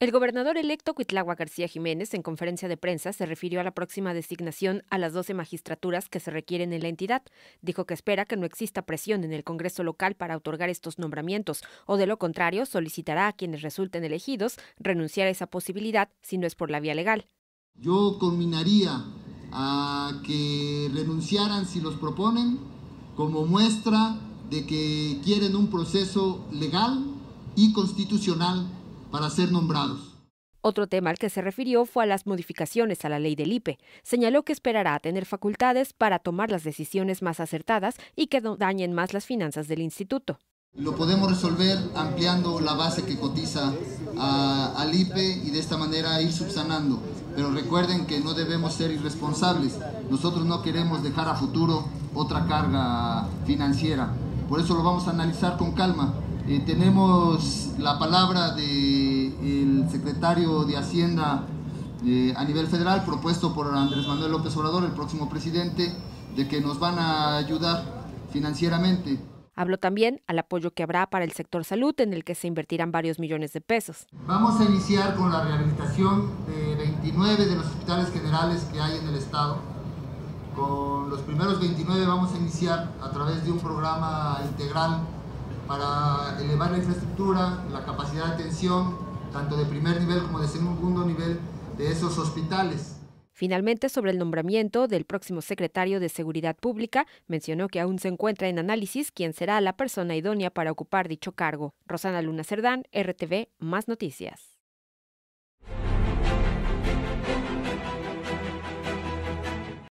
El gobernador electo Cuitlagua García Jiménez, en conferencia de prensa, se refirió a la próxima designación a las 12 magistraturas que se requieren en la entidad. Dijo que espera que no exista presión en el Congreso local para otorgar estos nombramientos, o de lo contrario, solicitará a quienes resulten elegidos renunciar a esa posibilidad si no es por la vía legal. Yo combinaría a que renunciaran si los proponen como muestra de que quieren un proceso legal y constitucional para ser nombrados. Otro tema al que se refirió fue a las modificaciones a la ley del IPE. Señaló que esperará tener facultades para tomar las decisiones más acertadas y que no dañen más las finanzas del instituto. Lo podemos resolver ampliando la base que cotiza al IPE y de esta manera ir subsanando. Pero recuerden que no debemos ser irresponsables. Nosotros no queremos dejar a futuro otra carga financiera. Por eso lo vamos a analizar con calma eh, tenemos la palabra del secretario de Hacienda eh, a nivel federal, propuesto por Andrés Manuel López Obrador, el próximo presidente, de que nos van a ayudar financieramente. Habló también al apoyo que habrá para el sector salud, en el que se invertirán varios millones de pesos. Vamos a iniciar con la rehabilitación de 29 de los hospitales generales que hay en el estado. Con los primeros 29 vamos a iniciar a través de un programa integral para elevar la infraestructura, la capacidad de atención, tanto de primer nivel como de segundo nivel de esos hospitales. Finalmente, sobre el nombramiento del próximo secretario de Seguridad Pública, mencionó que aún se encuentra en análisis quién será la persona idónea para ocupar dicho cargo. Rosana Luna Cerdán, RTV, Más Noticias.